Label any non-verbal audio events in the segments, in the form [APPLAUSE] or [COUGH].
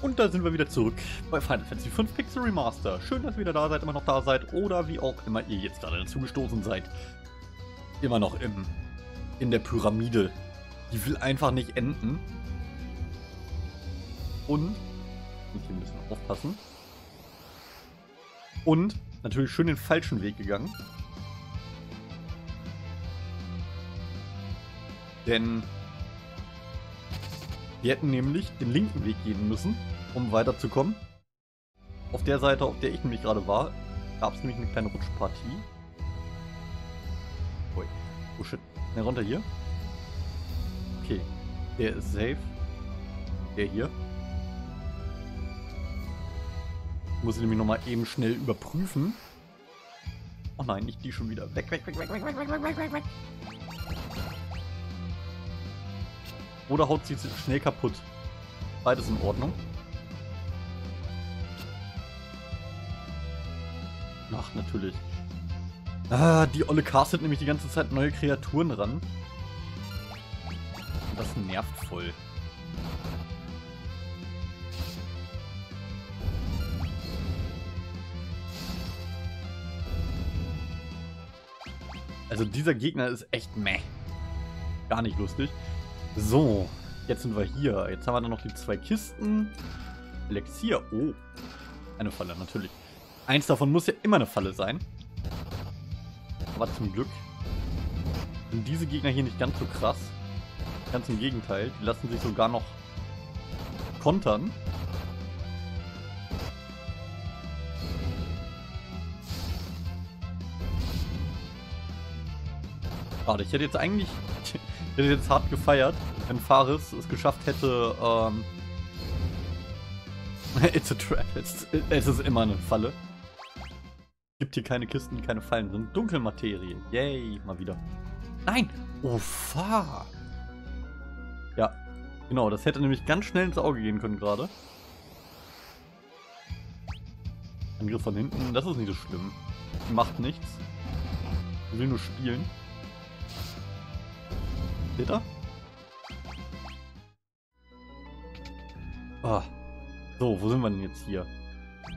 Und da sind wir wieder zurück bei Final Fantasy V Pixel Remaster. Schön, dass ihr wieder da seid, immer noch da seid oder wie auch immer ihr jetzt gerade dazu seid. Immer noch im, in der Pyramide. Die will einfach nicht enden. Und, muss hier ein bisschen aufpassen. Und natürlich schön den falschen Weg gegangen. Denn wir hätten nämlich den linken Weg gehen müssen, um weiterzukommen. Auf der Seite, auf der ich nämlich gerade war, gab es nämlich eine kleine Rutschpartie. Ui. Oh shit. Schnell runter hier. Okay. Der ist safe. Der hier. Muss ich nämlich nochmal eben schnell überprüfen. Oh nein, nicht die schon wieder. Weg, weg, weg, weg, weg, weg, weg, weg, weg, weg. Oder haut sie schnell kaputt. Beides in Ordnung. Ach, natürlich. Ah, die olle castet nämlich die ganze Zeit neue Kreaturen ran. Das nervt voll. Also dieser Gegner ist echt meh. Gar nicht lustig. So, jetzt sind wir hier. Jetzt haben wir dann noch die zwei Kisten. Elixier. Oh, eine Falle, natürlich. Eins davon muss ja immer eine Falle sein. Aber zum Glück sind diese Gegner hier nicht ganz so krass. Ganz im Gegenteil. Die lassen sich sogar noch kontern. Schade, ich hätte jetzt eigentlich ich hätte jetzt hart gefeiert, wenn Faris es geschafft hätte, ähm, [LAUGHS] It's a trap. Es, es ist immer eine Falle. Gibt hier keine Kisten, die keine Fallen sind. Dunkelmaterie. Yay, mal wieder. Nein! Oh, fuck! Ja, genau, das hätte nämlich ganz schnell ins Auge gehen können gerade. Angriff von hinten, das ist nicht so schlimm. Macht nichts. Die will nur spielen. Seht ihr? Ah. So, wo sind wir denn jetzt hier?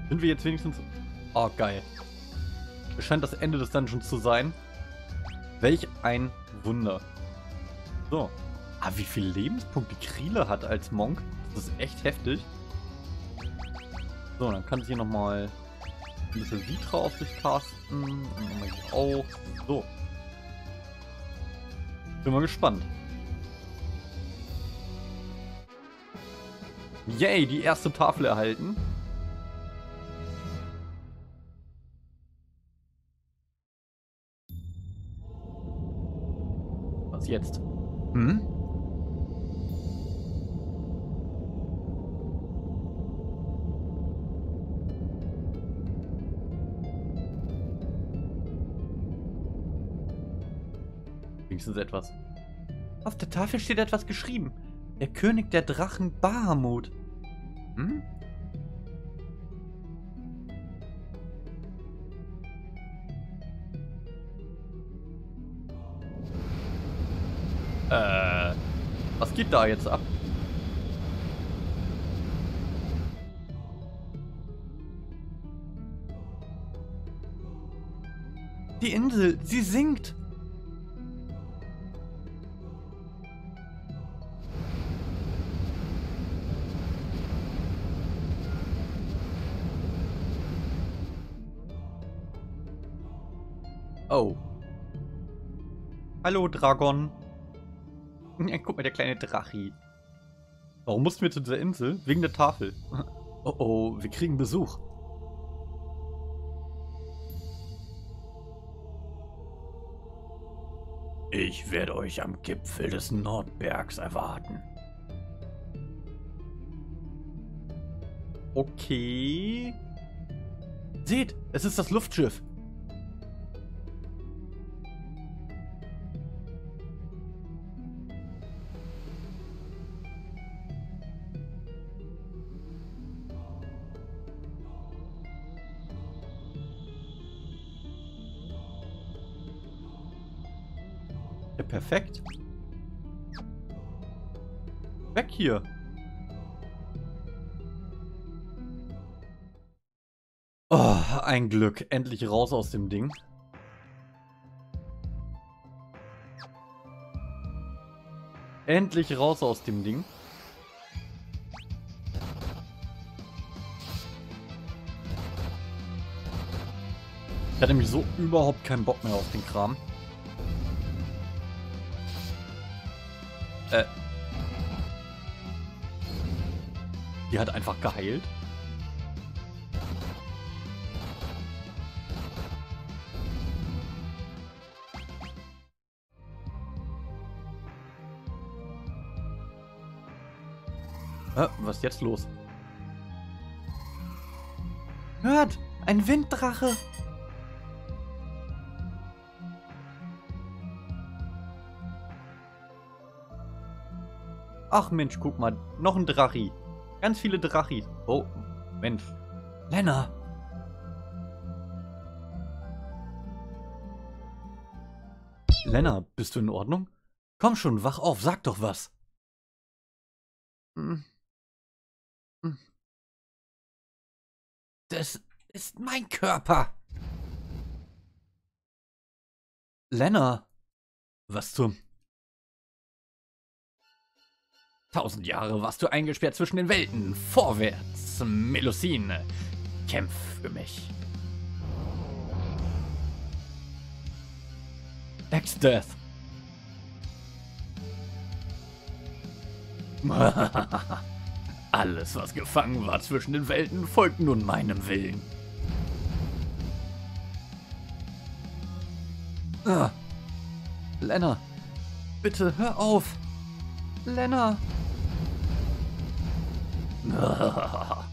Sind wir jetzt wenigstens... Oh, geil. Es scheint das Ende des Dungeons zu sein. Welch ein Wunder. So. Ah, wie viele Lebenspunkte Kriele hat als Monk. Das ist echt heftig. So, dann kann sie hier nochmal ein bisschen Vitra auf sich casten. Und nochmal hier auch. So. Bin mal gespannt. Yay, die erste Tafel erhalten. Was jetzt? Hm? Wenigstens etwas. Auf der Tafel steht etwas geschrieben. Der König der Drachen Bahamut. Hm? Äh, was geht da jetzt ab? Die Insel, sie sinkt. Oh. Hallo, Dragon. [LAUGHS] Ja, guck mal, der kleine Drachi. Warum mussten wir zu dieser Insel? Wegen der Tafel. [LAUGHS] Oh oh, wir kriegen Besuch. Ich werde euch am Gipfel des Nordbergs erwarten. Okay. Seht, es ist das Luftschiff. Ja, perfekt. Weg hier. Oh, ein Glück. Endlich raus aus dem Ding. Endlich raus aus dem Ding. Ich hatte nämlich so überhaupt keinen Bock mehr auf den Kram. Äh. Die hat einfach geheilt. Äh, was ist jetzt los? Hört! Ein Winddrache! Ach Mensch, guck mal, noch ein Drachi. Ganz viele Drachis. Oh, Mensch. Lena! Lena, bist du in Ordnung? Komm schon, wach auf, sag doch was. Hm. Hm. Das ist mein Körper. Lena. Was zum... Tausend Jahre warst du eingesperrt zwischen den Welten. Vorwärts, Melusine. Kämpf für mich. Ex-Death. [LAUGHS] Alles, was gefangen war zwischen den Welten, folgt nun meinem Willen. Ah. Lenna, bitte hör auf. Lenna. [LAUGHS]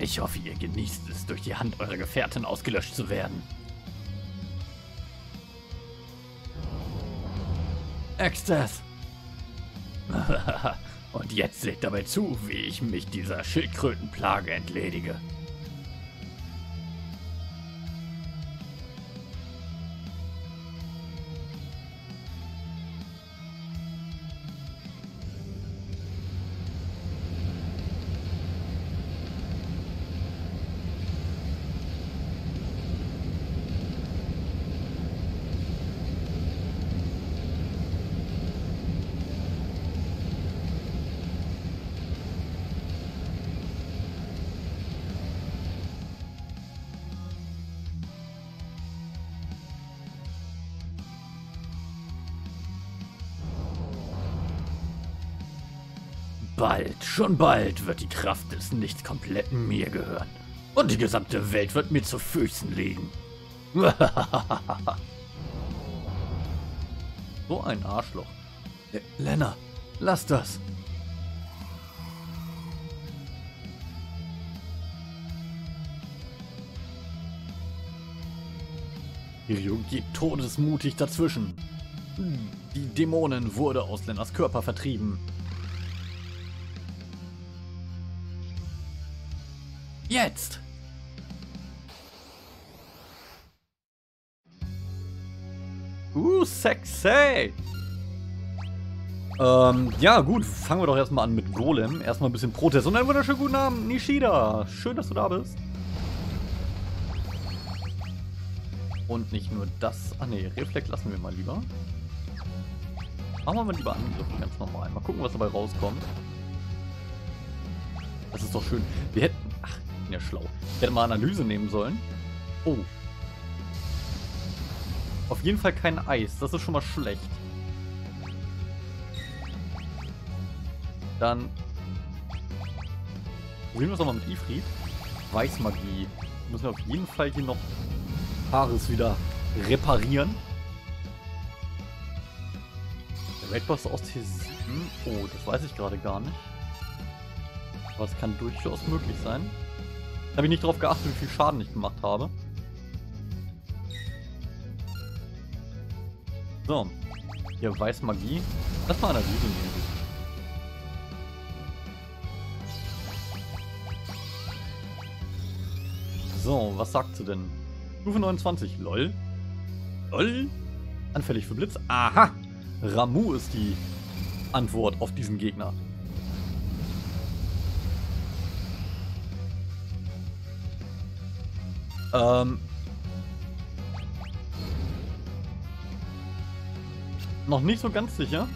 Ich hoffe, ihr genießt es, durch die Hand eurer Gefährtin ausgelöscht zu werden. Extas! [LAUGHS] Und jetzt seht dabei zu, wie ich mich dieser Schildkrötenplage entledige. Bald, schon bald wird die Kraft des Nichts komplett mir gehören. Und die gesamte Welt wird mir zu Füßen liegen. [LAUGHS] so ein Arschloch. Äh, Lena, lass das. Kiryu geht todesmutig dazwischen. Die Dämonen wurde aus Lenners Körper vertrieben. Jetzt! Uh, sexy! Ähm, ja gut, fangen wir doch erstmal an mit Golem. Erstmal ein bisschen Protest und einen wunderschönen guten Abend, Nishida. Schön, dass du da bist. Und nicht nur das. Ah ne, Reflex lassen wir mal lieber. Machen wir mal lieber Angriff ganz normal. Mal gucken, was dabei rauskommt. Das ist doch schön. Wir hätten bin ja schlau. Ich hätte mal Analyse nehmen sollen. Oh. Auf jeden Fall kein Eis. Das ist schon mal schlecht. Dann probieren wir es nochmal mit Ifrit. Weißmagie. Müssen wir auf jeden Fall hier noch Haares wieder reparieren. Der Raidboss aus T7. Oh, das weiß ich gerade gar nicht. Aber es kann durchaus möglich sein. Habe ich nicht darauf geachtet, wie viel Schaden ich gemacht habe. So. Hier weiß Magie. Lass mal Analyse nehmen. So, was sagt sie denn? Stufe 29. LOL. LOL. Anfällig für Blitz. Aha. Ramu ist die Antwort auf diesen Gegner. Ähm. Noch nicht so ganz sicher.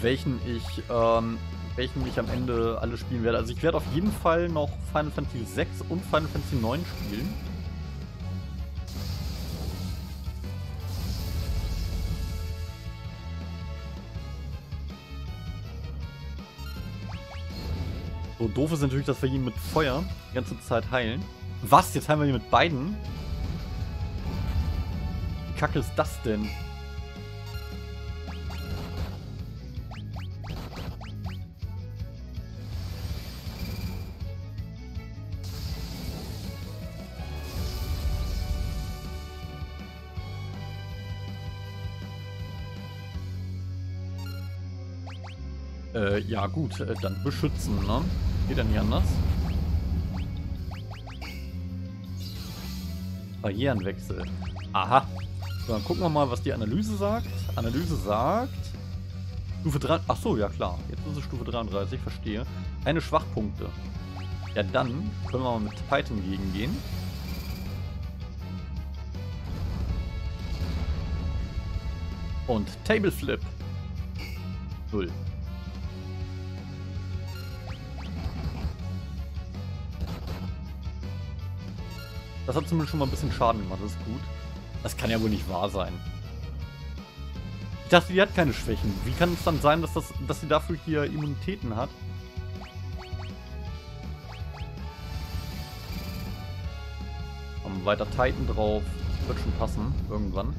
Welchen ich, ähm, welchen ich am Ende alle spielen werde. Also ich werde auf jeden Fall noch Final Fantasy 6 und Final Fantasy 9 spielen. So doof ist natürlich, dass wir ihn mit Feuer die ganze Zeit heilen. Was? Jetzt heilen wir ihn mit beiden? Wie kacke ist das denn? Äh, ja gut, äh, dann beschützen, ne? Geht ja nicht anders. Barrierenwechsel. Aha. So, dann gucken wir mal, was die Analyse sagt. Analyse sagt... Stufe 3... Achso, ja klar. Jetzt ist es Stufe 33, verstehe. Keine Schwachpunkte. Ja, dann können wir mal mit Titan gegengehen. Und Table Flip. Null. Das hat zumindest schon mal ein bisschen Schaden gemacht, das ist gut. Das kann ja wohl nicht wahr sein. Ich dachte, die hat keine Schwächen. Wie kann es dann sein, dass, das, dass sie dafür hier Immunitäten hat? Haben weiter Titan drauf. Wird schon passen, irgendwann.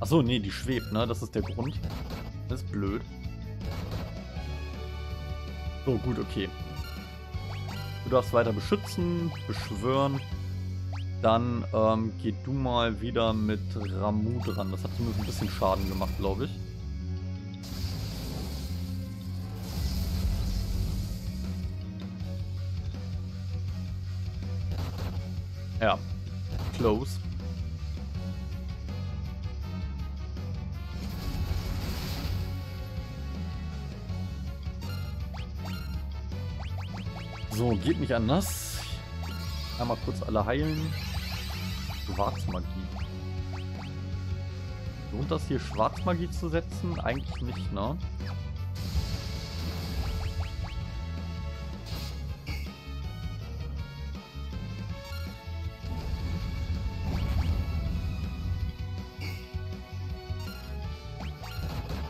Achso, nee, die schwebt, ne? Das ist der Grund. Das ist blöd. So, gut, okay. Du darfst weiter beschützen, beschwören. Dann ähm, geh du mal wieder mit Ramu dran. Das hat zumindest ein bisschen Schaden gemacht, glaube ich. Ja. Close. So, geht nicht anders. Einmal kurz alle heilen. Schwarzmagie. Lohnt das hier Schwarzmagie zu setzen? Eigentlich nicht, ne?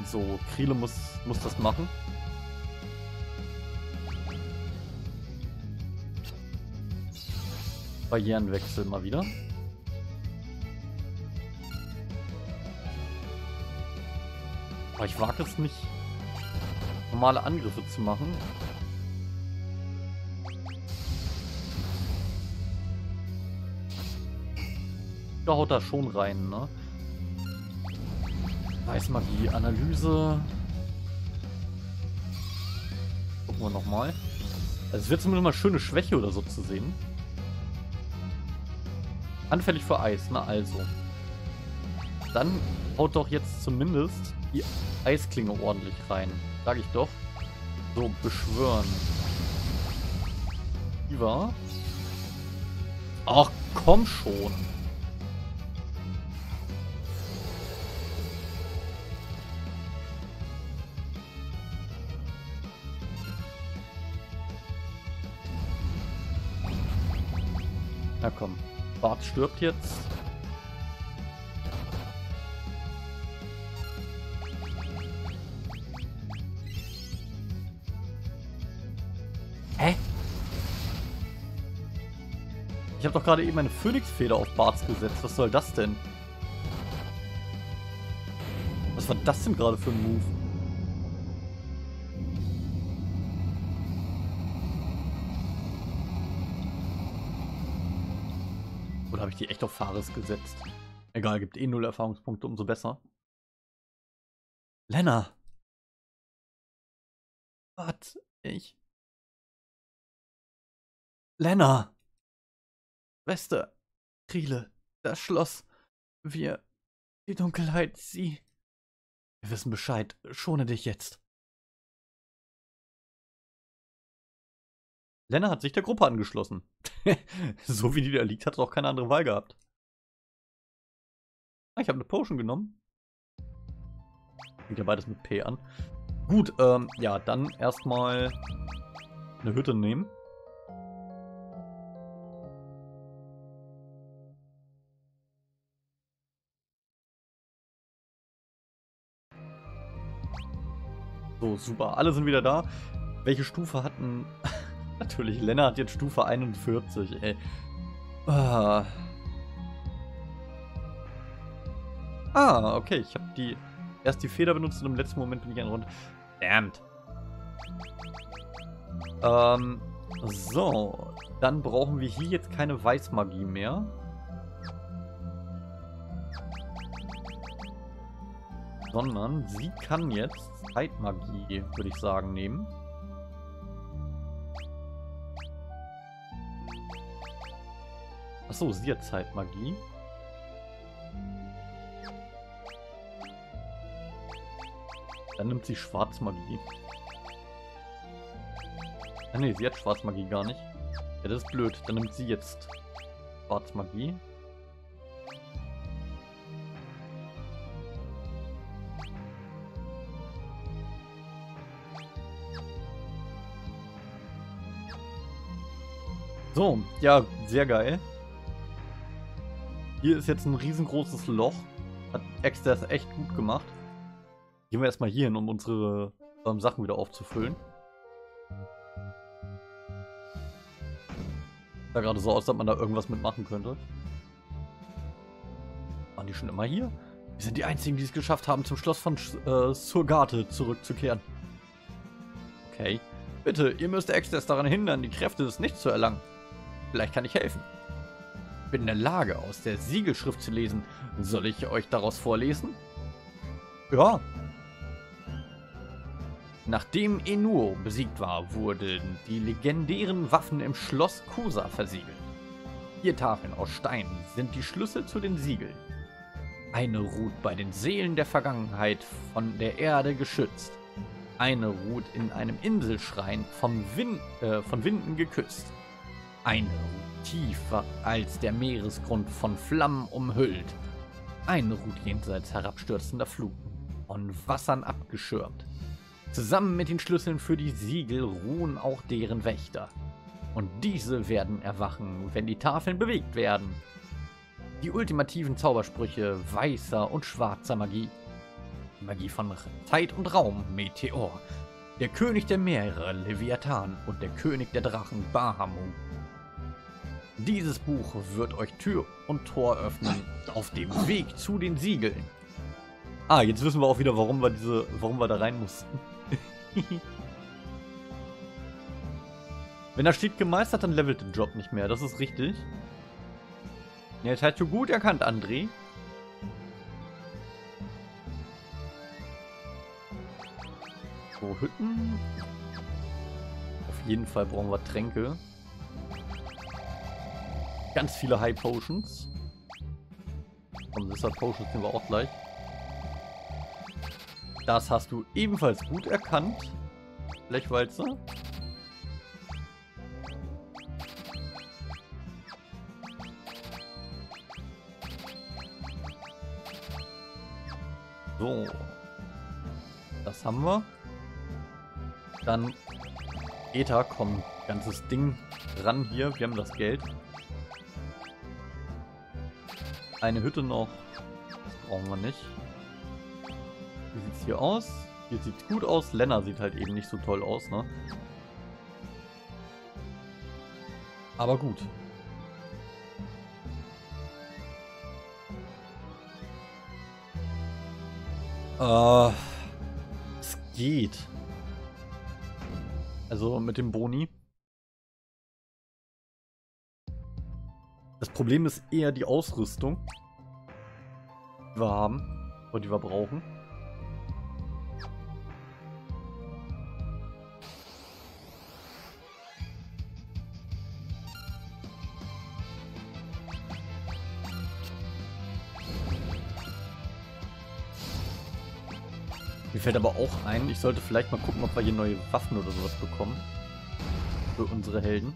So, Kriele muss, muss das machen. Barrierenwechsel mal wieder. Aber ich wage es nicht, normale Angriffe zu machen. Da haut da schon rein, ne? Weißmagie, Analyse. Gucken wir nochmal. Also es wird zumindest mal schöne Schwäche oder so zu sehen. Anfällig für Eis, na also. Dann haut doch jetzt zumindest die Eisklinge ordentlich rein. Sag ich doch. So, beschwören. Iva. Ach, komm schon. Na komm. Bart stirbt jetzt. Hä? Ich habe doch gerade eben eine Phönixfeder auf Barts gesetzt. Was soll das denn? Was war das denn gerade für ein Move? Oder habe ich die echt auf Fares gesetzt? Egal, gibt eh null Erfahrungspunkte, umso besser. Lena! Was? Ich. Lena! Weste! Kriele! Das Schloss! Wir. Die Dunkelheit, sie. Wir wissen Bescheid. Schone dich jetzt. Lena hat sich der Gruppe angeschlossen. [LAUGHS] so wie die da liegt, hat sie auch keine andere Wahl gehabt. Ah, ich habe eine Potion genommen. Fängt ja beides mit P an. Gut, ähm, ja, dann erstmal eine Hütte nehmen. So, super. Alle sind wieder da. Welche Stufe hatten... Natürlich, Lena hat jetzt Stufe 41, ey. Ah. ah, okay. Ich habe die erst die Feder benutzt und im letzten Moment bin ich ein Rund. Damned. Ähm, so. Dann brauchen wir hier jetzt keine Weißmagie mehr. Sondern sie kann jetzt Zeitmagie, würde ich sagen, nehmen. Achso, sie hat Zeitmagie. Dann nimmt sie Schwarzmagie. Ah ne, sie hat Schwarzmagie gar nicht. Ja, das ist blöd. Dann nimmt sie jetzt Schwarzmagie. So, ja, sehr geil. Hier ist jetzt ein riesengroßes Loch. Hat Exter echt gut gemacht. Gehen wir erstmal hier hin, um unsere ähm, Sachen wieder aufzufüllen. Sah gerade so aus, dass man da irgendwas mitmachen könnte. Waren die schon immer hier? Wir sind die Einzigen, die es geschafft haben, zum Schloss von äh, Surgate zurückzukehren. Okay. Bitte, ihr müsst Extras daran hindern, die Kräfte des Nichts zu erlangen. Vielleicht kann ich helfen. Ich bin in der Lage, aus der Siegelschrift zu lesen. Soll ich euch daraus vorlesen? Ja. Nachdem Enuo besiegt war, wurden die legendären Waffen im Schloss Kusa versiegelt. Vier Tafeln aus Stein sind die Schlüssel zu den Siegeln. Eine ruht bei den Seelen der Vergangenheit von der Erde geschützt. Eine ruht in einem Inselschrein vom Win äh, von Winden geküsst. Eine ruht tiefer als der Meeresgrund von Flammen umhüllt. Eine ruht jenseits herabstürzender Fluten, von Wassern abgeschirmt. Zusammen mit den Schlüsseln für die Siegel ruhen auch deren Wächter. Und diese werden erwachen, wenn die Tafeln bewegt werden. Die ultimativen Zaubersprüche weißer und schwarzer Magie. Magie von Zeit und Raum, Meteor. Der König der Meere, Leviathan und der König der Drachen, Bahamut. Dieses Buch wird euch Tür und Tor öffnen auf dem Weg zu den Siegeln. Ah, jetzt wissen wir auch wieder, warum wir diese, warum wir da rein mussten. [LAUGHS] Wenn da steht gemeistert, dann levelt den Job nicht mehr. Das ist richtig. Ja, jetzt hast du gut erkannt, André. So, Hütten. Auf jeden Fall brauchen wir Tränke. Ganz viele High Potions. Und Wizard Potions nehmen wir auch gleich. Das hast du ebenfalls gut erkannt. Blechwalze. So. Das haben wir. Dann Ether, komm, ganzes Ding ran hier. Wir haben das Geld. Eine Hütte noch. Das brauchen wir nicht. Wie sieht es hier aus? Hier sieht es gut aus. Lena sieht halt eben nicht so toll aus, ne? Aber gut. Äh, es geht. Also mit dem Boni. Das Problem ist eher die Ausrüstung, die wir haben, oder die wir brauchen. Mir fällt aber auch ein, ich sollte vielleicht mal gucken, ob wir hier neue Waffen oder sowas bekommen. für unsere Helden.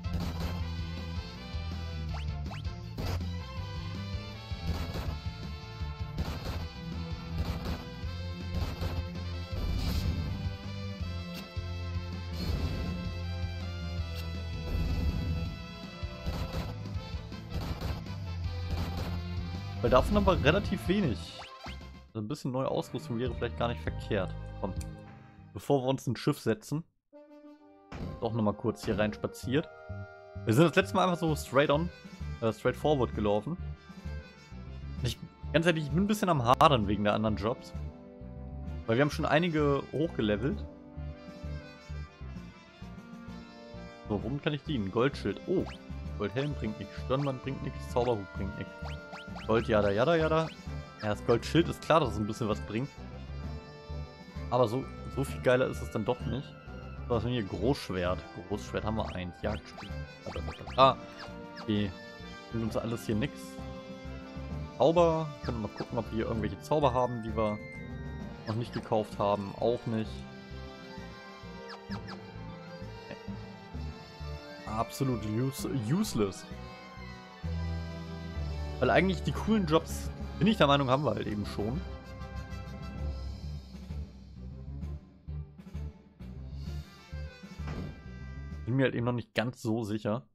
Weil davon aber relativ wenig. Also ein bisschen neue Ausrüstung wäre vielleicht gar nicht verkehrt. Komm. Bevor wir uns ein Schiff setzen, doch nochmal kurz hier rein spaziert. Wir sind das letzte Mal einfach so straight on, äh, straight forward gelaufen. Ich, ganz ehrlich, ich bin ein bisschen am Hadern wegen der anderen Jobs. Weil wir haben schon einige hochgelevelt. So, womit kann ich dienen? Goldschild. Oh, Goldhelm bringt nichts, Stirnband bringt nichts, Zauberhut bringt nichts. Gold, jada, jada, jada. Ja, das Goldschild ist klar, dass es ein bisschen was bringt. Aber so, so viel geiler ist es dann doch nicht. Was haben wir hier? Großschwert. Großschwert haben wir eins. Jagdspiel. Ah, okay. Bringt uns alles hier nix. Zauber. Können wir mal gucken, ob wir hier irgendwelche Zauber haben, die wir noch nicht gekauft haben. Auch nicht. Absolut use useless. Weil eigentlich die coolen Jobs, bin ich der Meinung, haben wir halt eben schon. Bin mir halt eben noch nicht ganz so sicher.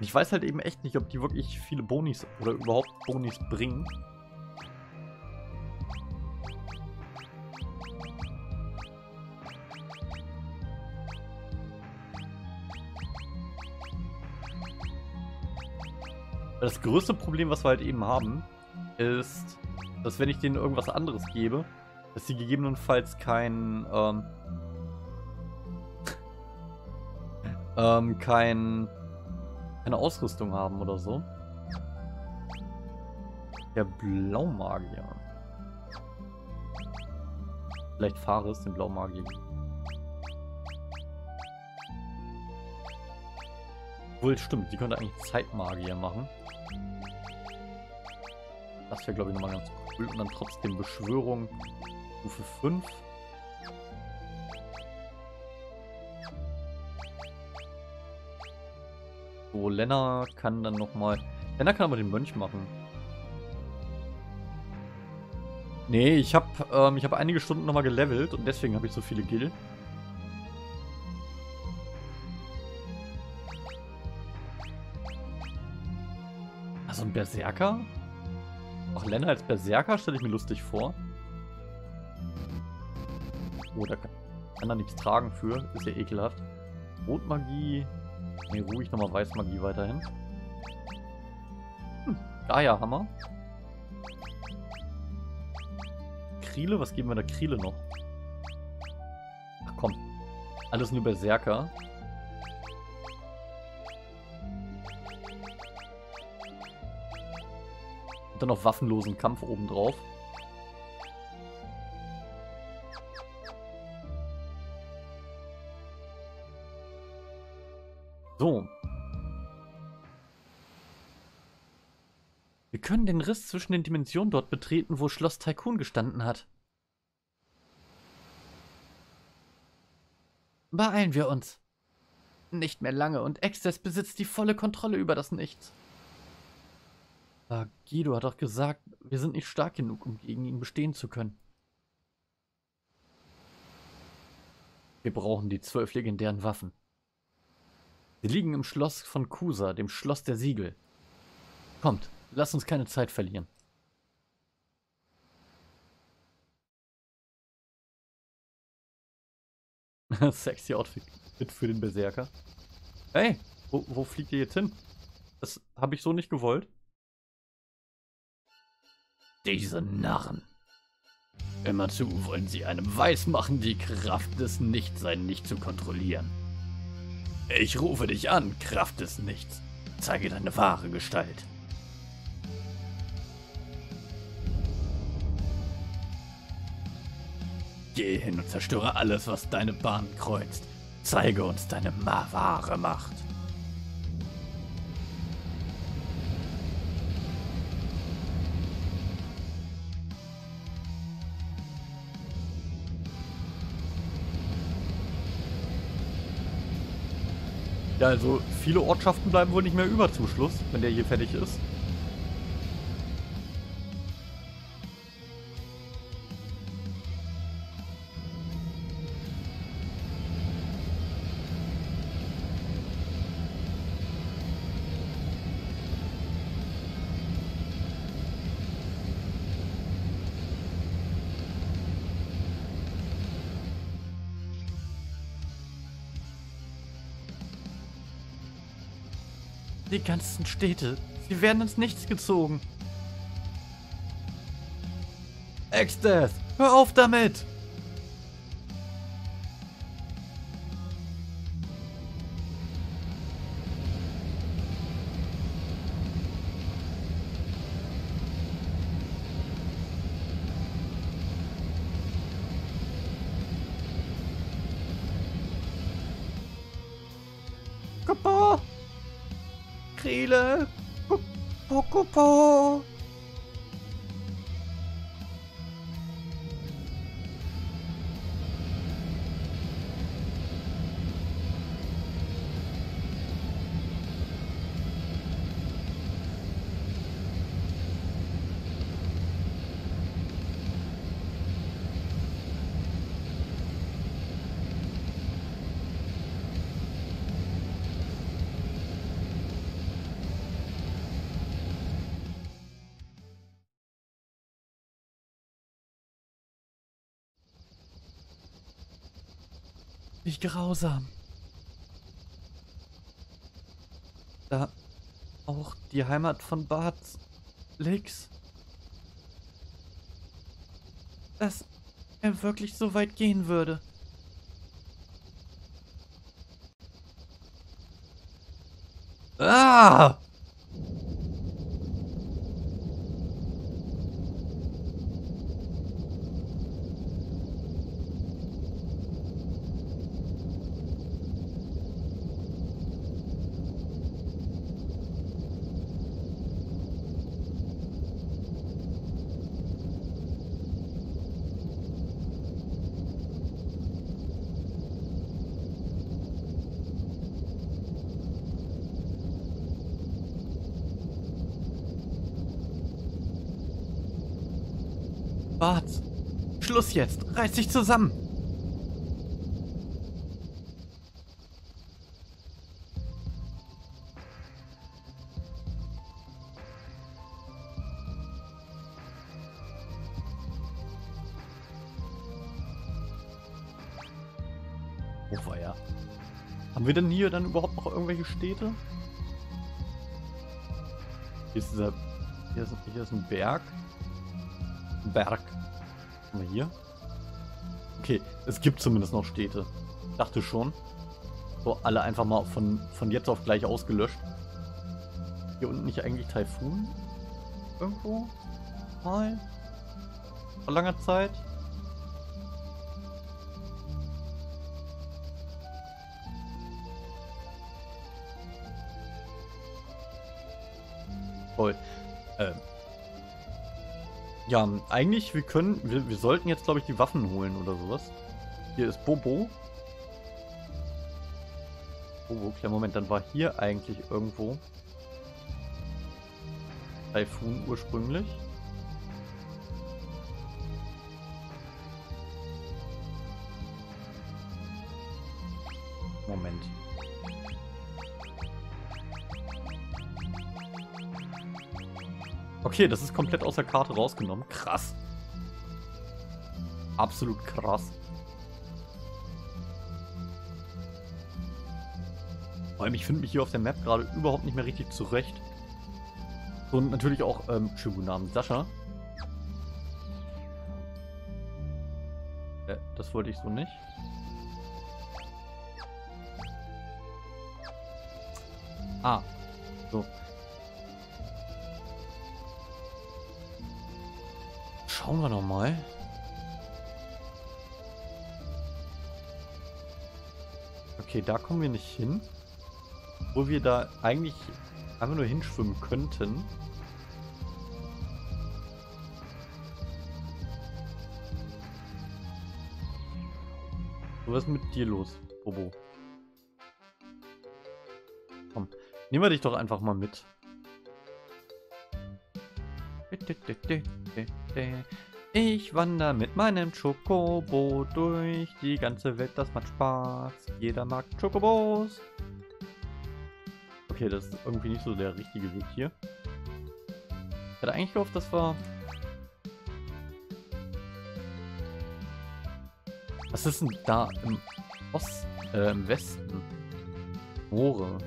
Ich weiß halt eben echt nicht, ob die wirklich viele Bonis oder überhaupt Bonis bringen. Das größte Problem, was wir halt eben haben, ist, dass wenn ich denen irgendwas anderes gebe, dass sie gegebenenfalls kein, ähm, [LAUGHS] ähm, kein, keine Ausrüstung haben oder so. Der Blaumagier. Vielleicht fahre es den Blaumagier. Wohl stimmt, die könnte eigentlich Zeitmagier machen. Das wäre, glaube ich, nochmal ganz cool. Und dann trotzdem Beschwörung Stufe 5. So, Lena kann dann nochmal... Lena kann aber den Mönch machen. Nee, ich habe ähm, hab einige Stunden nochmal gelevelt und deswegen habe ich so viele Gil. Also ein Berserker? Auch Lena als Berserker stelle ich mir lustig vor. Oh, da kann, er nichts tragen für. Ist ja ekelhaft. Rotmagie. Ne, ruhig nochmal Weißmagie weiterhin. Hm, Gaia-Hammer. Kriele, was geben wir der Kriele noch? Ach komm. Alles nur Berserker. Dann noch waffenlosen Kampf obendrauf. So. Wir können den Riss zwischen den Dimensionen dort betreten, wo Schloss Tycoon gestanden hat. Beeilen wir uns. Nicht mehr lange und Exzess besitzt die volle Kontrolle über das Nichts. Ah, Guido hat doch gesagt, wir sind nicht stark genug, um gegen ihn bestehen zu können. Wir brauchen die zwölf legendären Waffen. Sie liegen im Schloss von Kusa, dem Schloss der Siegel. Kommt, lasst uns keine Zeit verlieren. [LAUGHS] Sexy Outfit für den Berserker. Hey, wo, wo fliegt ihr jetzt hin? Das habe ich so nicht gewollt. Diese Narren. Immerzu wollen sie einem weismachen, die Kraft des Nichtsein nicht zu kontrollieren. Ich rufe dich an, Kraft des Nichts. Zeige deine wahre Gestalt. Geh hin und zerstöre alles, was deine Bahn kreuzt. Zeige uns deine wahre Macht. Ja, also viele Ortschaften bleiben wohl nicht mehr über zum Schluss, wenn der hier fertig ist. Die ganzen Städte, sie werden ins Nichts gezogen. Exdeath, hör auf damit! Oh. Wie grausam. Da auch die Heimat von Bart Lix. Dass er wirklich so weit gehen würde. Ah! Bart, Schluss jetzt. Reiß dich zusammen. Oh. Haben wir denn hier dann überhaupt noch irgendwelche Städte? Hier ist dieser. Hier ist, hier ist ein Berg. Berg. Guck mal hier. Okay, es gibt zumindest noch Städte. Dachte schon. So, alle einfach mal von, von jetzt auf gleich ausgelöscht. Hier unten nicht eigentlich Taifun? Irgendwo? Mal? Vor langer Zeit? Ja, eigentlich, wir können, wir, wir sollten jetzt, glaube ich, die Waffen holen oder sowas. Hier ist Bobo. Bobo, klar, Moment, dann war hier eigentlich irgendwo Typhoon ursprünglich. Okay, das ist komplett aus der Karte rausgenommen. Krass. Absolut krass. Vor allem, ich finde mich hier auf der Map gerade überhaupt nicht mehr richtig zurecht. Und natürlich auch, ähm, schönen guten Abend, Sascha. Äh, das wollte ich so nicht. Ah, so. Schauen wir noch mal. Okay, da kommen wir nicht hin. Wo wir da eigentlich einfach nur hinschwimmen könnten. Was ist mit dir los, Bobo? komm. Nehmen wir dich doch einfach mal mit. Ich wandere mit meinem Chocobo durch die ganze Welt, das macht Spaß. Jeder mag Chocobos. Okay, das ist irgendwie nicht so der richtige Weg hier. Ich hatte eigentlich gehofft, dass wir... Was ist denn da im Ost, äh, im Westen? Moore.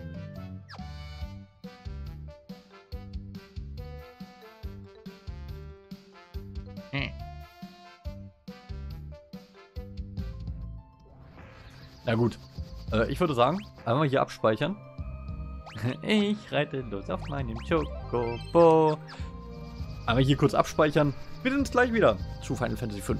Na gut. Äh, ich würde sagen, einmal hier abspeichern. [LAUGHS] ich reite los auf meinem Chocobo. Einmal hier kurz abspeichern. Wir uns gleich wieder zu Final Fantasy V.